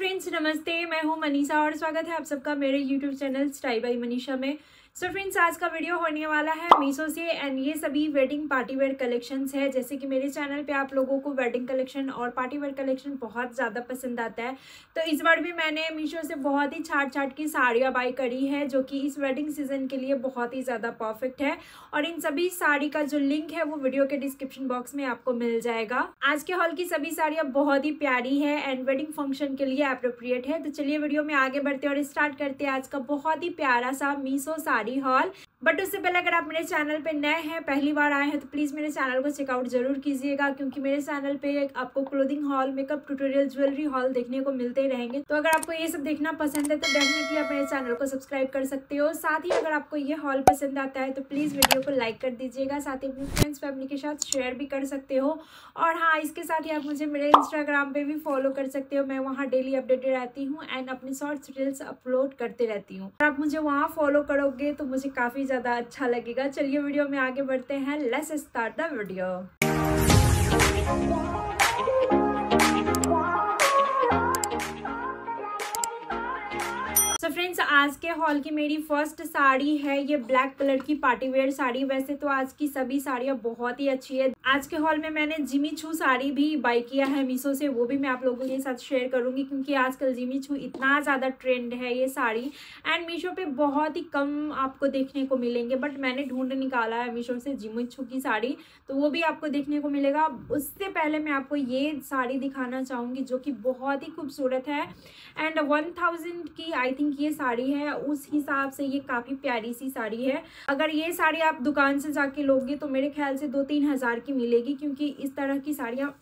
Friends नमस्ते, मैं हूँ मनीषा और स्वागत है आप सबका मेरे YouTube channel style by Manisha में। सो so फ्रेंड्स आज का वीडियो होने वाला है मीशो से एंड ये सभी वेडिंग पार्टी वेयर कलेक्शंस है। जैसे कि मेरे चैनल पे आप लोगों को वेडिंग कलेक्शन और पार्टी वेयर कलेक्शन बहुत ज़्यादा पसंद आता है। तो इस बार भी मैंने मीशो से बहुत ही छाट छाट की साड़ियाँ बाई करी है, जो कि इस वेडिंग सीज़न के लिए बहुत ही ज़्यादा परफेक्ट है। और इन सभी साड़ी का जो लिंक है, वो वीडियो के डिस्क्रिप्शन बॉक्स में आपको मिल जाएगा। आज के हॉल की सभी साड़ियाँ बहुत ही प्यारी है एंड वेडिंग फ़ंक्शन के लिए अप्रोप्रिएट है। तो चलिए वीडियो में आगे बढ़ते और स्टार्ट करते हैं आज का बहुत ही प्यारा सा मीशो साड़ी हॉल। बट उससे पहले अगर आप मेरे चैनल पे नए हैं, पहली बार आए हैं तो प्लीज़ मेरे चैनल को चेकआउट ज़रूर कीजिएगा, क्योंकि मेरे चैनल पे आपको clothing haul makeup tutorial jewellery haul देखने को मिलते ही रहेंगे। तो अगर आपको ये सब देखना पसंद है तो डेफिनेटली आप मेरे चैनल को सब्सक्राइब कर सकते हो। साथ ही अगर आपको ये हॉल पसंद आता है तो प्लीज़ वीडियो को लाइक कर दीजिएगा, साथ ही अपने फ्रेंड्स फैमिली के साथ शेयर भी कर सकते हो। और हाँ इसके साथ ही आप मुझे मेरे इंस्टाग्राम पे भी फॉलो कर सकते हो, मैं वहाँ डेली अपडेटेड रहती हूँ एंड अपनी शॉर्ट्स रील्स अपलोड करते रहती हूँ। आप मुझे वहाँ फॉलो करोगे तो मुझे काफ़ी ज़्यादा अच्छा लगेगा। चलिए वीडियो में आगे बढ़ते हैं। Let's start the video friends आज के हॉल की मेरी फ़र्स्ट साड़ी है, ये ब्लैक कलर की पार्टी वेयर साड़ी। वैसे तो आज की सभी साड़ियाँ बहुत ही अच्छी है। आज के हॉल में मैंने जिमी छू साड़ी भी बाई किया है मीशो से, वो भी मैं आप लोगों के साथ शेयर करूँगी, क्योंकि आजकल जिमी छू इतना ज़्यादा ट्रेंड है ये साड़ी। एंड मीशो पे बहुत ही कम आपको देखने को मिलेंगे बट मैंने ढूंढ निकाला है मीशो से जिमी छू की साड़ी तो वो भी आपको देखने को मिलेगा। उससे पहले मैं आपको ये साड़ी दिखाना चाहूँगी, जो कि बहुत ही खूबसूरत है। एंड वन की आई थिंक ये साड़ी है, उस हिसाब से ये काफ़ी प्यारी सी साड़ी है। अगर ये साड़ी आप दुकान से जाके लोगे तो मेरे ख्याल से दो तीन हज़ार की मिलेगी, क्योंकि इस तरह की साड़ियाँ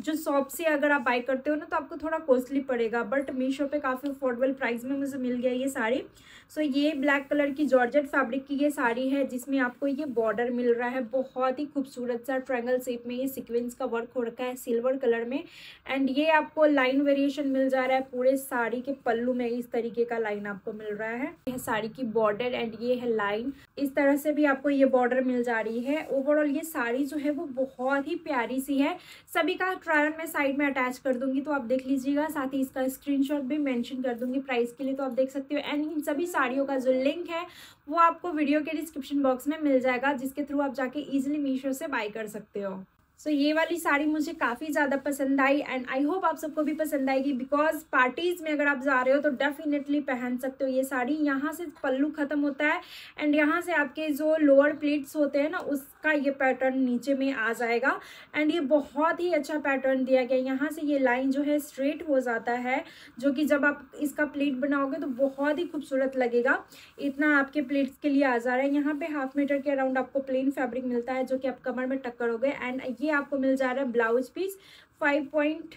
जो शॉप से अगर आप बाई करते हो ना तो आपको थोड़ा कॉस्टली पड़ेगा। बट मीशो पे काफ़ी अफोर्डेबल प्राइस में मुझे मिल गया ये साड़ी। सो ये ब्लैक कलर की जॉर्जेट फैब्रिक की ये साड़ी है, जिसमें आपको ये बॉर्डर मिल रहा है। बहुत ही खूबसूरत सा ट्रायंगल शेप में ये सिक्वेंस का वर्क हो रखा है सिल्वर कलर में। एंड ये आपको लाइन वेरिएशन मिल जा रहा है, पूरे साड़ी के पल्लू में इस तरीके का लाइन आपको मिल रहा है। यह साड़ी की बॉर्डर एंड ये है लाइन इस तरह से भी आपको ये बॉर्डर मिल जा रही है। ओवरऑल ये साड़ी जो है, वो बहुत ही प्यारी सी है। सभी का ट्रायल मैं साइड में अटैच कर दूँगी तो आप देख लीजिएगा। साथ ही इसका स्क्रीनशॉट भी मेंशन कर दूँगी प्राइस के लिए तो आप देख सकते हो। एंड इन सभी साड़ियों का जो लिंक है, वो आपको वीडियो के डिस्क्रिप्शन बॉक्स में मिल जाएगा, जिसके थ्रू आप जाके इजिली मीशो से बाई कर सकते हो। सो so, ये वाली साड़ी मुझे काफ़ी ज़्यादा पसंद आई एंड आई होप आप सबको भी पसंद आएगी बिकॉज़ पार्टीज़ में अगर आप जा रहे हो तो डेफिनेटली पहन सकते हो ये साड़ी। यहाँ से पल्लू ख़त्म होता है एंड यहाँ से आपके जो लोअर प्लेट्स होते हैं ना उसका ये पैटर्न नीचे में आ जाएगा एंड ये बहुत ही अच्छा पैटर्न दिया गया। यहाँ से ये लाइन जो है स्ट्रेट हो जाता है जो कि जब आप इसका प्लेट बनाओगे तो बहुत ही खूबसूरत लगेगा। इतना आपके प्लेट्स के लिए आ जा रहा है। यहाँ पे हाफ़ मीटर के अराउंड आपको प्लेन फैब्रिक मिलता है जो कि आप कमर में टक करोगे एंड ये आपको मिल जा रहा है blouse piece. Five point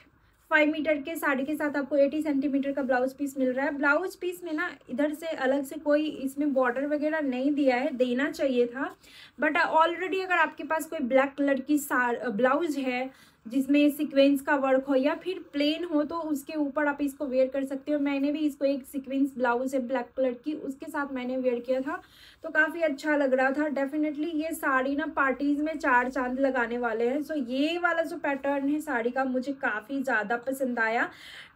five metre के साड़ी के साथ आपको एटी सेंटीमीटर का ब्लाउज पीस मिल रहा है। ब्लाउज पीस में ना इधर से अलग से कोई इसमें बॉर्डर वगैरह नहीं दिया है, देना चाहिए था। बट ऑलरेडी अगर आपके पास कोई ब्लैक कलर की ब्लाउज है जिसमें सीक्वेंस का वर्क हो या फिर प्लेन हो तो उसके ऊपर आप इसको वेयर कर सकते हो। मैंने भी इसको एक सीक्वेंस ब्लाउज है ब्लैक कलर की, उसके साथ मैंने वेयर किया था। तो काफ़ी अच्छा लग रहा था। डेफिनेटली ये साड़ी ना पार्टीज़ में चार चाँद लगाने वाले हैं। सो ये वाला जो पैटर्न है साड़ी का मुझे काफ़ी ज़्यादा पसंद आया।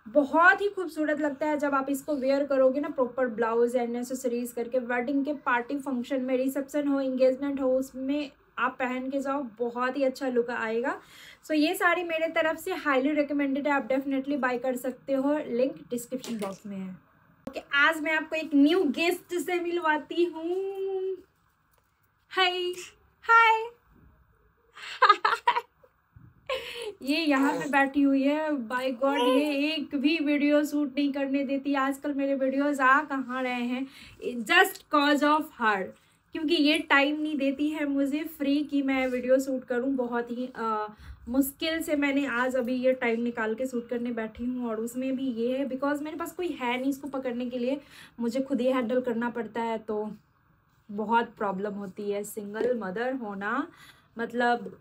बहुत ही खूबसूरत लगता है जब आप इसको वेयर करोगे ना प्रॉपर ब्लाउज एंड नेसेसरीज करके। वेडिंग के पार्टी फ़ंक्शन में रिसेप्शन हो इंगेजमेंट हो, उसमें आप पहन के जाओ बहुत ही अच्छा लुक आएगा। सो so, ये साड़ी मेरे तरफ़ से हाईली रिकमेंडेड है आप डेफिनेटली बाई कर सकते हो। लिंक डिस्क्रिप्शन बॉक्स में है। ओके okay, आज मैं आपको एक न्यू गेस्ट से मिलवाती हूँ। हाय हाय ये यहाँ पे बैठी हुई है। बाय गॉड ये एक भी वीडियो शूट नहीं करने देती। आजकल मेरे वीडियोस आ कहाँ रहे हैं? जस्ट कॉज ऑफ़ हर क्योंकि ये टाइम नहीं देती है मुझे। फ्री की मैं वीडियो शूट करूँ बहुत ही आ, मुश्किल से मैंने आज अभी ये टाइम निकाल के शूट करने बैठी हूँ और उसमें भी ये है। बिकॉज़ मेरे पास कोई है नहीं इसको पकड़ने के लिए। मुझे खुद ही हैंडल करना पड़ता है तो बहुत प्रॉब्लम होती है। सिंगल मदर होना मतलब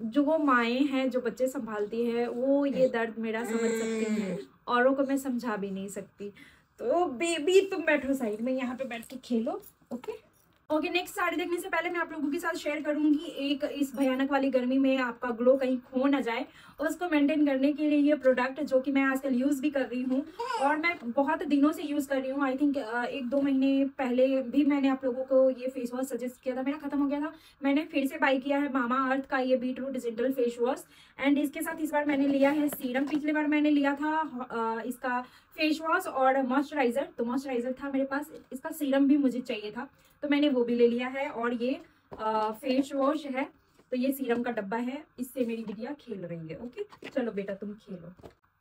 जो वो माएँ हैं जो बच्चे संभालती है वो ये दर्द मेरा समझ सकती हैं। औरों को मैं समझा भी नहीं सकती। तो बेबी तुम बैठो साइड में यहाँ पे बैठ के खेलो ओके ओके नेक्स्ट साड़ी देखने से पहले मैं आप लोगों के साथ शेयर करूँगी, एक इस भयानक वाली गर्मी में आपका ग्लो कहीं खो ना जाए। उसको मेंटेन करने के लिए ये प्रोडक्ट जो कि मैं आजकल यूज़ भी कर रही हूँ और मैं बहुत दिनों से यूज़ कर रही हूँ। आई थिंक एक दो महीने पहले भी मैंने आप लोगों को ये फेस वॉश सजेस्ट किया था। मेरा खत्म हो गया था। मैंने फिर से बाई किया है मामा अर्थ का ये beetroot gentle face wash and इसके साथ इस बार मैंने लिया है सीरम पिछले बार मैंने लिया था इसका फेस वॉश और मॉइस्चराइजर तो मॉइस्चराइजर था मेरे पास। इसका सीरम भी मुझे चाहिए था। तो मैंने वो भी ले लिया है और ये फेस वॉश है। तो ये सीरम का डब्बा है इससे मेरी बिटिया खेल रही है ओके? चलो बेटा तुम खेलो।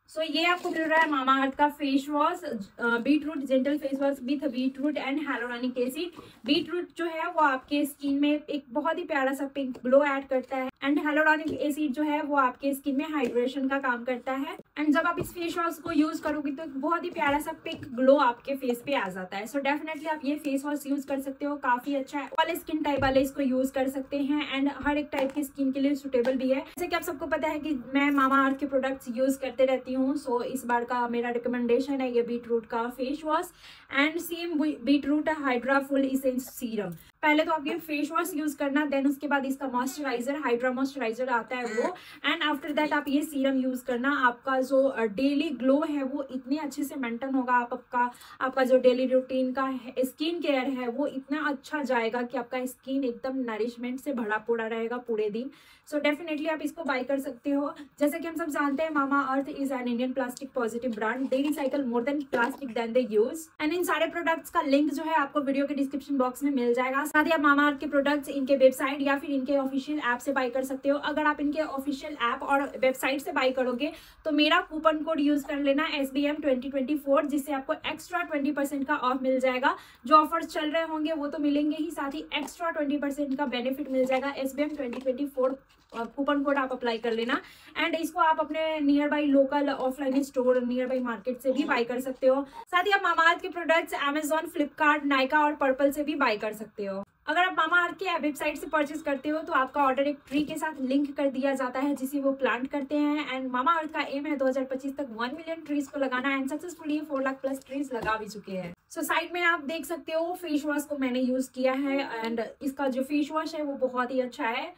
सो so, ये आपको मिल रहा है मामा अर्थ का face wash beetroot gentle face wash with beetroot and hyaluronic acid beetroot जो है वो आपके स्किन में एक बहुत ही प्यारा सा पिंक ग्लो ऐड करता है। एंड हेलोरानिक एसिड जो है वो आपके स्किन में हाइड्रेशन का काम करता है। एंड जब आप इस फेस वॉश को यूज़ करोगे तो बहुत ही प्यारा सा पिंक ग्लो आपके फेस पे आ जाता है। सो so, डेफिनेटली आप ये फेस वॉश यूज़ कर सकते हो काफ़ी अच्छा है। वाले स्किन टाइप वाले इसको यूज़ कर सकते हैं एंड हर एक टाइप की स्किन के लिए सुटेबल भी है। जैसे कि आप सबको पता है कि मैं मामा अर्थ के प्रोडक्ट्स यूज़ करते रहती हूँ सो इस बार का मेरा रिकमेंडेशन है ये बीट रूट का face wash and same beetroot hydra full essence serum पहले तो आप ये फेस वॉश यूज़ करना देन उसके बाद इसका मॉइस्चराइजर हाइड्रा मॉइस्चराइजर आता है वो। एंड आफ्टर दैट आप ये सीरम यूज़ करना आपका जो डेली ग्लो है वो इतने अच्छे से मेंटेन होगा आप आपका आपका जो डेली रूटीन का स्किन केयर है वो इतना अच्छा जाएगा कि आपका स्किन एकदम नरिशमेंट से भरा पूरा रहेगा पूरे दिन। सो so डेफिनेटली आप इसको बाय कर सकते हो। जैसे कि हम सब जानते हैं Mamaearth is an Indian plastic positive brand they recycle more than plastic than they use and इन सारे प्रोडक्ट्स का लिंक जो है आपको वीडियो के डिस्क्रिप्शन बॉक्स में मिल जाएगा। साथ ही आप मामा अर्थ के प्रोडक्ट्स इनके वेबसाइट या फिर इनके ऑफिशियल ऐप से बाय कर सकते हो। अगर आप इनके ऑफिशियल ऐप और वेबसाइट से बाई करोगे तो मेरा कूपन कोड यूज़ कर लेना S B M twenty twenty four जिससे आपको एक्स्ट्रा ट्वेंटी परसेंट का ऑफ़ मिल जाएगा। जो ऑफर्स चल रहे होंगे, वो तो मिलेंगे ही, साथ ही एक्स्ट्रा ट्वेंटी परसेंट का बेनिफिट मिल जाएगा। S B M twenty twenty four coupon code आप अप्लाई कर लेना। एंड इसको आप अपने nearby local offline store nearby market से भी बाई कर सकते हो। साथ ही आप मामाअर्थ के प्रोडक्ट्स अमेजोन फ्लिपकार्ट नाइका और पर्पल से भी बाई कर सकते हो। अगर आप मामा अर्थ के वेबसाइट से परचेज करते हो तो आपका ऑर्डर एक ट्री के साथ लिंक कर दिया जाता है जिसे वो प्लांट करते हैं। एंड मामा अर्थ का एम है 2025 तक 1 मिलियन ट्रीज को लगाना and successfully 4 lakh plus trees लगा भी चुके हैं। सो so, साइड में आप देख सकते हो फेस वॉश को मैंने यूज़ किया है। एंड इसका जो फेस वॉश है वो बहुत ही अच्छा है।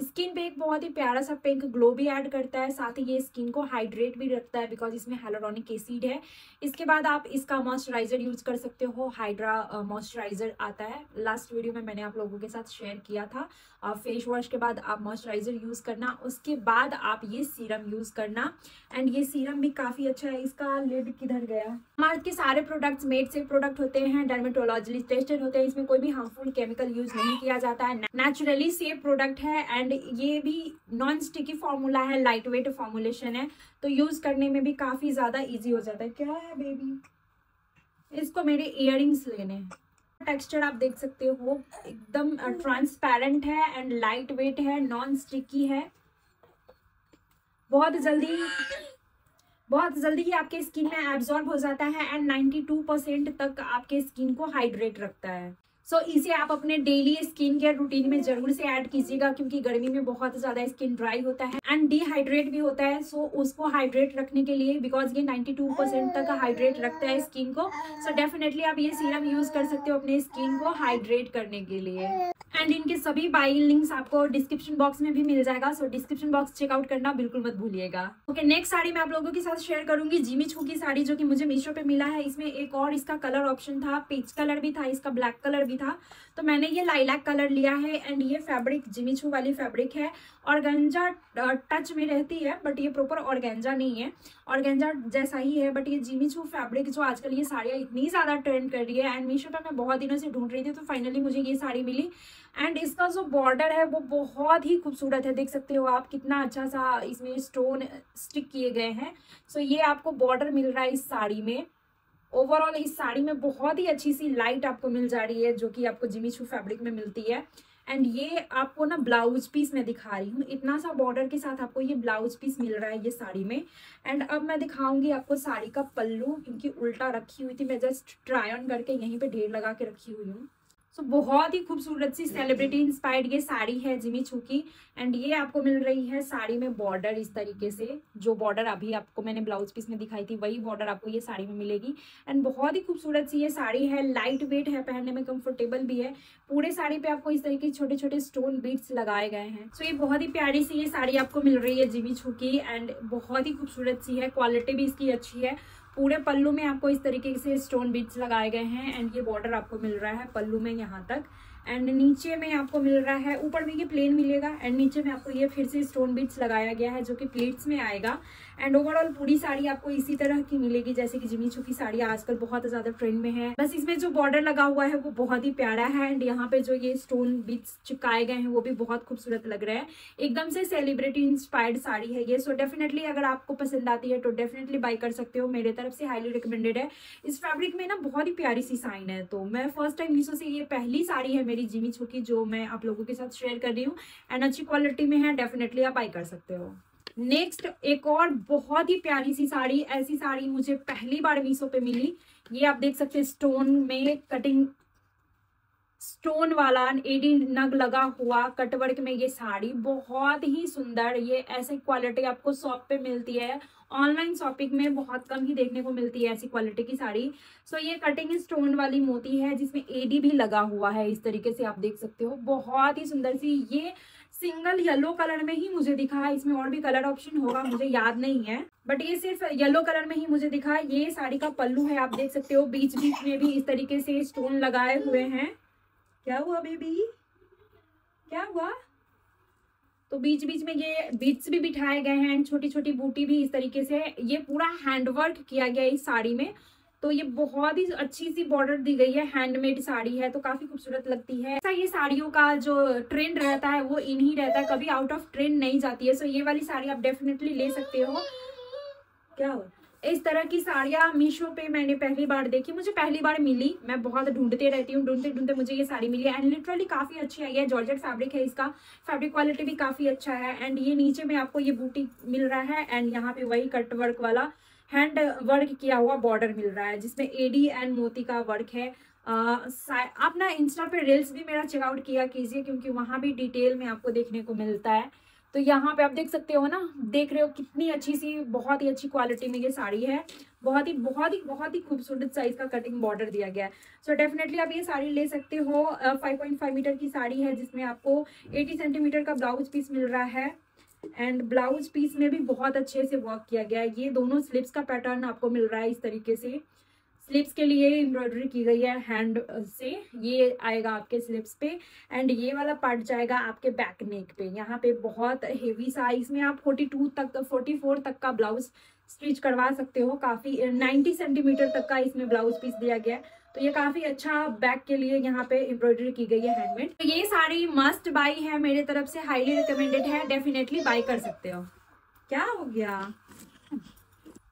स्किन पे एक बहुत ही प्यारा सा पिंक ग्लो भी ऐड करता है, साथ ही ये स्किन को हाइड्रेट भी रखता है बिकॉज़ इसमें हेलोरॉनिक एसिड है। इसके बाद आप इसका मॉइस्चराइजर यूज़ कर सकते हो हाइड्रा मॉइस्चराइजर आता है। लास्ट वीडियो में मैंने आप लोगों के साथ शेयर किया था। फेस वॉश के बाद आप मॉइस्चराइजर यूज़ करना, उसके बाद आप ये सीरम यूज़ करना। एंड ये सीरम भी काफ़ी अच्छा है, इसका लिड किधर गया? हमारे के सारे प्रोडक्ट्स मेड से प्रोडक्ट होते हैं डर्मेटोलॉजी टेस्टेड होते हैं, इसमें कोई भी हार्मफुल केमिकल यूज़ नहीं किया जाता है। नेचुरली सेफ़ प्रोडक्ट है एंड ये भी नॉन स्टिकी फॉर्मूला है लाइट वेट फॉर्मुलेशन है तो यूज़ करने में भी काफ़ी ज़्यादा ईजी हो जाता है। क्या है बेबी इसको मेरे इयर लेने हैं। टेक्सचर आप देख सकते हो एकदम ट्रांसपेरेंट है एंड लाइट वेट है नॉन स्टिकी है। बहुत जल्दी बहुत जल्दी ही आपके स्किन में एब्जॉर्ब हो जाता है एंड 92 परसेंट तक आपके स्किन को हाइड्रेट रखता है। सो so, इसे आप अपने डेली स्किन केयर रूटीन में ज़रूर से ऐड कीजिएगा क्योंकि गर्मी में बहुत ज़्यादा स्किन ड्राई होता है एंड डिहाइड्रेट भी होता है। सो so, उसको हाइड्रेट रखने के लिए बिकॉज़ ये 92 परसेंट तक हाइड्रेट रखता है स्किन को। सो so, डेफिनेटली आप ये सीरम यूज़ कर सकते हो अपने स्किन को हाइड्रेट करने के लिए। एंड इनके सभी बाइंग लिंक्स आपको डिस्क्रिप्शन बॉक्स में भी मिल जाएगा। सो डिस्क्रिप्शन बॉक्स चेकआउट करना बिल्कुल मत भूलिएगा। ओके नेक्स्ट साड़ी मैं आप लोगों के साथ शेयर करूँगी जिमी छू की साड़ी जो कि मुझे मीशो पे मिला है। इसमें एक और इसका कलर ऑप्शन था। पीच कलर भी था इसका ब्लैक कलर भी था। तो मैंने ये लाइलैक कलर लिया है एंड ये फैब्रिक जिमी छू वाली फैब्रिक है। और गंजा टच में रहती है बट ये प्रॉपर ऑर्गेंजा नहीं है। ऑर्गेंजा जैसा ही है बट ये जिमी छू फैब्रिक जो आजकल ये साड़ियाँ इतनी ज़्यादा ट्रेंड कर रही है। एंड मीशो पर मैं बहुत दिनों से ढूंढ रही थी तो फाइनली मुझे ये साड़ी मिली। एंड इसका जो बॉर्डर है वो बहुत ही खूबसूरत है देख सकते हो आप कितना अच्छा सा इसमें स्टोन स्टिक किए गए हैं। सो so, ये आपको बॉर्डर मिल रहा है इस साड़ी में। ओवरऑल इस साड़ी में बहुत ही अच्छी सी लाइट आपको मिल जा रही है, जो कि आपको जिमी छू फैब्रिक में मिलती है। एंड ये आपको ना ब्लाउज पीस मैं दिखा रही हूँ। इतना सा बॉर्डर के साथ आपको ये ब्लाउज पीस मिल रहा है ये साड़ी में। एंड अब मैं दिखाऊँगी आपको साड़ी का पल्लू, क्योंकि उल्टा रखी हुई थी, मैं जस्ट ट्राई ऑन करके यहीं पे ढेर लगा के रखी हुई हूँ। सो बहुत ही खूबसूरत सी सेलिब्रिटी इंस्पायर्ड ये साड़ी है जिमी छू की एंड ये आपको मिल रही है साड़ी में बॉर्डर इस तरीके से। जो बॉर्डर अभी आपको मैंने ब्लाउज पीस में दिखाई थी वही बॉर्डर आपको ये साड़ी में मिलेगी। एंड बहुत ही खूबसूरत सी ये साड़ी है। लाइट वेट है पहनने में कंफर्टेबल भी है। पूरे साड़ी पे आपको इस तरीके छोटे छोटे स्टोन बीट्स लगाए गए हैं। सो so, ये बहुत ही प्यारी सी ये साड़ी आपको मिल रही है जिमी छू की एंड बहुत ही खूबसूरत सी है। क्वालिटी भी इसकी अच्छी है। पूरे पल्लू में आपको इस तरीके से स्टोन बीट्स लगाए गए हैं एंड ये बॉर्डर आपको मिल रहा है पल्लू में यहाँ तक। एंड नीचे में आपको मिल रहा है, ऊपर में ये प्लेन मिलेगा एंड नीचे में आपको ये फिर से स्टोन बीट्स लगाया गया है, जो कि प्लेट्स में आएगा। एंड ओवरऑल पूरी साड़ी आपको इसी तरह की मिलेगी जैसे कि जिमी चू की साड़ी आजकल बहुत ज़्यादा ट्रेंड में है। बस इसमें जो बॉर्डर लगा हुआ है, वो बहुत ही प्यारा है। एंड यहाँ पे जो ये स्टोन बीच चिपकाए गए हैं, वो भी बहुत खूबसूरत लग रहा है। एकदम से सेलिब्रिटी इंस्पायर्ड साड़ी है ये। सो so डेफिनेटली अगर आपको पसंद आती है तो डेफिनेटली बाई कर सकते हो। मेरे तरफ़ से हाईली रिकमेंडेड है। इस फैब्रिक में ना बहुत ही प्यारी सी साइन है। तो मैं फ़र्स्ट टाइम मीशो से ये पहली साड़ी है मेरी जिमी छू की जो मैं आप लोगों के साथ शेयर कर रही हूँ। एंड अच्छी क्वालिटी में है डेफिनेटली आप बाई कर सकते हो। नेक्स्ट एक और बहुत ही प्यारी सी साड़ी, ऐसी साड़ी मुझे पहली बार मीशो पे मिली। ये आप देख सकते स्टोन में कटिंग स्टोन वाला एडी नग लगा हुआ कटवर्क में ये साड़ी। बहुत ही सुंदर, ये ऐसी क्वालिटी आपको शॉप पे मिलती है। ऑनलाइन शॉपिंग में बहुत कम ही देखने को मिलती है ऐसी क्वालिटी की साड़ी। सो ये कटिंग स्टोन वाली मोती है, जिसमें एडी भी लगा हुआ है, इस तरीके से आप देख सकते हो। बहुत ही सुंदर सी, ये सिंगल येलो कलर में ही मुझे दिखा है इसमें और भी कलर ऑप्शन होगा, मुझे याद नहीं है। बट ये सिर्फ़ येलो कलर में ही मुझे दिखा, ये साड़ी का पल्लू है, आप देख सकते हो, बीच बीच में भी इस तरीके से स्टोन लगाए हुए हैं। क्या हुआ बेबी क्या हुआ? तो बीच बीच में ये बीट्स भी बिठाए गए हैं छोटी छोटी बूटी भी इस तरीके से, ये पूरा हैंडवर्क किया गया इस साड़ी में। तो ये बहुत ही अच्छी सी बॉर्डर दी गई है हैंडमेड साड़ी है तो काफ़ी खूबसूरत लगती है। ऐसा ये साड़ियों का जो ट्रेंड रहता है, वो इन ही रहता है, कभी आउट ऑफ़ ट्रेंड नहीं जाती है। सो ये वाली साड़ी आप डेफिनेटली ले सकते हो। क्या हो इस तरह की साड़ियाँ मीशो पे मैंने पहली बार देखी, मुझे पहली बार मिली। मैं बहुत ढूंढते रहती हूँ, ढूंढते ढूंढते मुझे ये साड़ी मिली एंड लिटरली काफ़ी अच्छी आई है। जॉर्जेट फैब्रिक है इसका फैब्रिक क्वालिटी भी काफ़ी अच्छा है एंड ये नीचे में आपको ये बूटी मिल रहा है एंड यहाँ पे वही कट वर्क वाला हैंड वर्क किया हुआ बॉर्डर मिल रहा है, जिसमें एडी एंड मोती का वर्क है। आप ना इंस्टा पे रील्स भी मेरा चेकआउट किया कीजिए, क्योंकि वहाँ भी डिटेल में आपको देखने को मिलता है। तो यहाँ पे आप देख सकते हो ना, देख रहे हो कितनी अच्छी सी, बहुत ही अच्छी क्वालिटी में ये साड़ी है। बहुत ही बहुत ही बहुत ही खूबसूरत साइज़ का कटिंग बॉर्डर दिया गया है। सो डेफिनेटली आप ये साड़ी ले सकते हो। फाइव पॉइंट फाइव मीटर की साड़ी है, जिसमें आपको एटी सेंटीमीटर का ब्लाउज पीस मिल रहा है। एंड ब्लाउज पीस में भी बहुत अच्छे से वर्क किया गया है। ये दोनों स्लिप्स का पैटर्न आपको मिल रहा है इस तरीके से। स्लिप्स के लिए एम्ब्रॉयडरी की गई है हैंड से। ये आएगा आपके स्लिप्स पे। एंड ये वाला पार्ट जाएगा आपके बैक नेक पे। यहाँ पे बहुत हेवी साइज़ में आप 42 तक 44 तक का ब्लाउज स्टिच करवा सकते हो। काफ़ी 90 सेंटीमीटर तक का इसमें ब्लाउज पीस दिया गया है। तो ये काफ़ी अच्छा बैग के लिए यहाँ पे एम्ब्रॉयडरी की गई है हैंडमेड। तो ये साड़ी मस्ट बाई है मेरे तरफ़ से हाईली रिकमेंडेड है डेफिनेटली बाई कर सकते हो। क्या हो गया?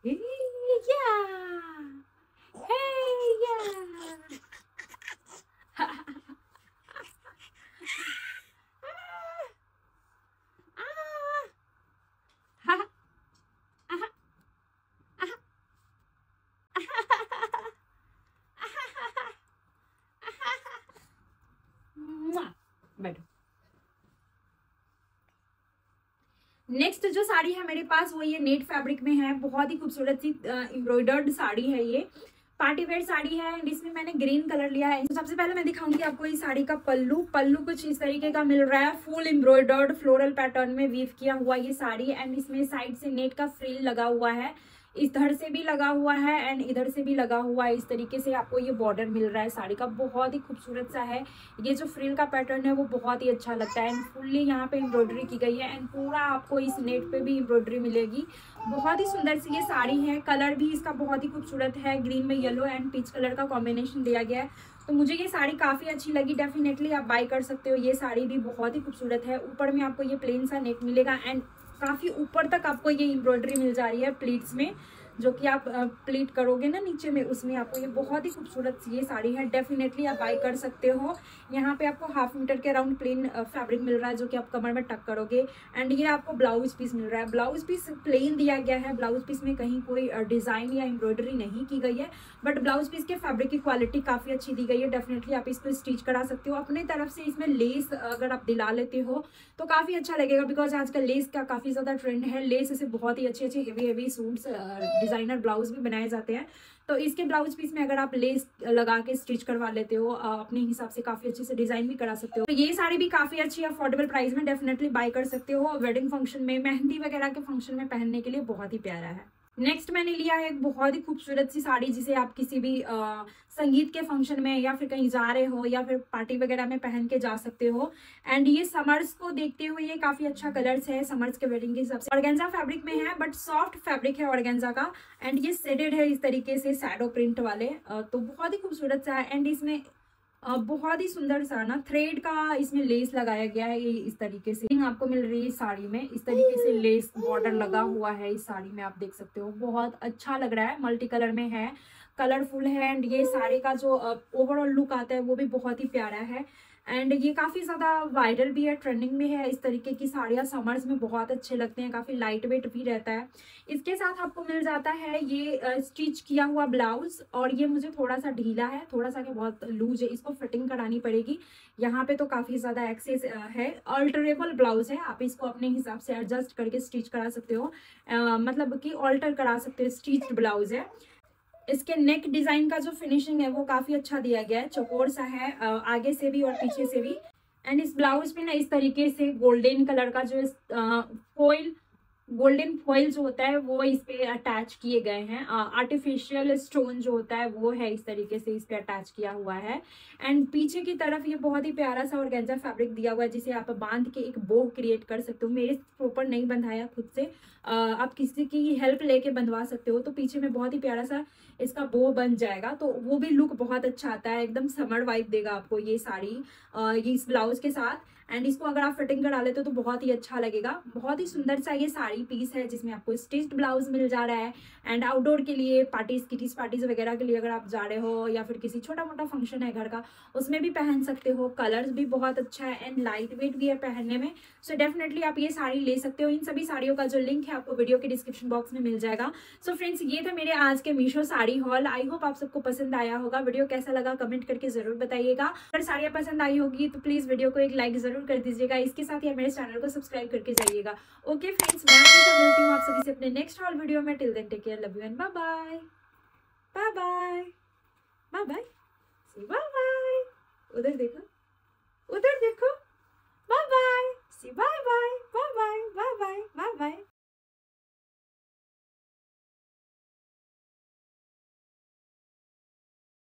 बैठो नेक्स्ट जो साड़ी है मेरे पास, वो ये नेट फैब्रिक में है। बहुत ही खूबसूरत सी एम्ब्रॉयडर्ड साड़ी है ये। पार्टी वेयर साड़ी है एंड इसमें मैंने ग्रीन कलर लिया है। सबसे पहले मैं दिखाऊँगी आपको इस साड़ी का पल्लू। पल्लू कुछ इस तरीके का मिल रहा है। फुल एम्ब्रॉयडर्ड फ्लोरल पैटर्न में वीव किया हुआ ये साड़ी एंड इसमें साइड से नेट का फ्रिल लगा हुआ है। इधर से भी लगा हुआ है एंड इधर से भी लगा हुआ है। इस तरीके से आपको ये बॉर्डर मिल रहा है। साड़ी का बहुत ही खूबसूरत सा है। ये जो फ्रिल का पैटर्न है, वो बहुत ही अच्छा लगता है। एंड फुल्ली यहाँ पे एम्ब्रॉयडरी की गई है। एंड पूरा आपको इस नेट पे भी एम्ब्रॉयडरी मिलेगी। बहुत ही सुंदर सी ये साड़ी है। कलर भी इसका बहुत ही खूबसूरत है। ग्रीन में येलो एंड पीच कलर का कॉम्बिनेशन दिया गया है। तो मुझे ये साड़ी काफ़ी अच्छी लगी। डेफिनेटली आप बाई कर सकते हो। ये साड़ी भी बहुत ही खूबसूरत है। ऊपर में आपको ये प्लेन सा नेट मिलेगा। एंड काफ़ी ऊपर तक आपको ये एम्ब्रॉयडरी मिल जा रही है प्लीट्स में। जो कि आप प्लीट करोगे ना नीचे में, उसमें आपको ये बहुत ही खूबसूरत ये साड़ी है। डेफिनेटली आप बाई कर सकते हो। यहाँ पे आपको हाफ़ मीटर के अराउंड प्लेन फैब्रिक मिल रहा है जो कि आप कमर में टक करोगे। एंड ये आपको ब्लाउज पीस मिल रहा है। ब्लाउज पीस प्लेन दिया गया है। ब्लाउज पीस में कहीं कोई डिज़ाइन या एम्ब्रॉयडरी नहीं की गई है। बट ब्लाउज पीस के फैब्रिक की क्वालिटी काफ़ी अच्छी दी गई है। डेफिनेटली आप इसको स्टिच करा सकते हो। अपने तरफ़ से इसमें लेस अगर आप दिला लेते हो तो काफ़ी अच्छा लगेगा। बिकॉज़ आजकल लेस का काफ़ी ज़्यादा ट्रेंड है। लेस से बहुत ही अच्छे अच्छे heavy heavy suits designer blouse भी बनाए जाते हैं। तो इसके ब्लाउज पीस में अगर आप लेस लगा के स्टिच करवा लेते हो अपने हिसाब से काफ़ी अच्छे से डिज़ाइन भी करा सकते हो। तो ये साड़ी भी काफ़ी अच्छी अफोर्डेबल प्राइस में डेफिनेटली बाय कर सकते हो। वेडिंग फ़ंक्शन में, मेहंदी वगैरह के फ़ंक्शन में पहनने के लिए बहुत ही प्यारा है। नेक्स्ट मैंने लिया है एक बहुत ही खूबसूरत सी साड़ी जिसे आप किसी भी आ, संगीत के फ़ंक्शन में या फिर कहीं जा रहे हो या फिर पार्टी वगैरह में पहन के जा सकते हो। एंड ये समर्स को देखते हुए ये काफ़ी अच्छा कलर्स है समर्स के वेडिंग के हिसाब से। ऑर्गेंजा फैब्रिक में है बट सॉफ्ट फैब्रिक है ऑर्गेंजा का। एंड ये सेडेड है इस तरीके से सैडो प्रिंट वाले तो बहुत ही खूबसूरत सा है। एंड इसमें बहुत ही सुंदर सा ना थ्रेड का इसमें लेस लगाया गया है ये इस तरीके से। आपको मिल रही है साड़ी में। इस तरीके से लेस बॉर्डर लगा हुआ है इस साड़ी में आप देख सकते हो। बहुत अच्छा लग रहा है मल्टी कलर में है कलरफुल है एंड ये साड़ी का जो ओवरऑल लुक आता है वो भी बहुत ही प्यारा है। एंड ये काफ़ी ज़्यादा वायरल भी है ट्रेंडिंग में है। इस तरीके की साड़ियाँ समर्स में बहुत अच्छे लगते हैं काफ़ी लाइट वेट भी रहता है। इसके साथ आपको मिल जाता है ये स्टिच किया हुआ ब्लाउज और ये मुझे थोड़ा सा ढीला है थोड़ा सा क्या बहुत लूज है इसको फिटिंग करानी पड़ेगी। यहाँ पे तो काफ़ी ज़्यादा एक्सेस है। अल्टरेबल ब्लाउज है आप इसको अपने हिसाब से एडजस्ट करके स्टिच करा सकते हो। आ, मतलब कि ऑल्टर करा सकते हो स्टिच ब्लाउज है। इसके नेक डिज़ाइन का जो फिनिशिंग है, वो काफ़ी अच्छा दिया गया है। चौकोर सा है आगे से भी और पीछे से भी। एंड इस ब्लाउज पे ना इस तरीके से गोल्डन कलर का जो फॉइल गोल्डन फॉइल जो होता है वो इस पे अटैच किए गए हैं। आर्टिफिशियल स्टोन जो होता है वो है इस तरीके से इस पे अटैच किया हुआ है। एंड पीछे की तरफ़ ये बहुत ही प्यारा सा और गेंजा फैब्रिक दिया हुआ है जिसे आप बाँध के एक बो क्रिएट कर सकते हो। मेरे प्रॉपर नहीं बंधाया खुद से। आ, आप किसी की हेल्प लेके बंधवा सकते हो तो पीछे में बहुत ही प्यारा सा इसका बो बन जाएगा। तो वो भी लुक बहुत अच्छा आता है एकदम समर वाइब देगा आपको ये साड़ी ये इस ब्लाउज के साथ। एंड इसको अगर आप फिटिंग करा लेते हो तो बहुत ही अच्छा लगेगा। बहुत ही सुंदर सा ये साड़ी पीस है जिसमें आपको स्टिच्ड ब्लाउज मिल जा रहा है। एंड आउटडोर के लिए पार्टीज़ किटीज पार्टीज़ वगैरह के लिए अगर आप जा रहे हो या फिर किसी छोटा मोटा फ़ंक्शन है घर का, उसमें भी पहन सकते हो। कलर्स भी बहुत अच्छा है एंड लाइट वेट भी है पहनने में। सो so डेफिनेटली आप ये साड़ी ले सकते हो। इन सभी साड़ियों का जो लिंक है आपको वीडियो के डिस्क्रिप्शन बॉक्स में मिल जाएगा। सो so फ्रेंड्स ये था मेरे आज के Meesho sari haul I hope आप सबको पसंद आया होगा। वीडियो कैसा लगा कमेंट करके ज़रूर बताइएगा। अगर साड़ियाँ पसंद आई होगी तो प्लीज़ वीडियो को एक लाइक ज़रूर ज़रूर कर दीजिएगा। इसके साथ ही मेरे चैनल को सब्सक्राइब करके जाइएगा। ओके फ्रेंड्स मैं मिलती हूँ आप सभी से अपने नेक्स्ट हॉल वीडियो में। Till then take care love you and bye bye bye bye bye bye bye bye उधर देखो। उधर देखो। Bye bye see bye bye bye bye bye bye bye bye